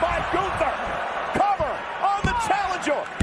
by Gunther. Cover on the challenger.